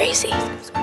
crazy.